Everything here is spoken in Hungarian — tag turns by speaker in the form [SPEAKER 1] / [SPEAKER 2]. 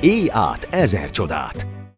[SPEAKER 1] Élj át ezer csodát!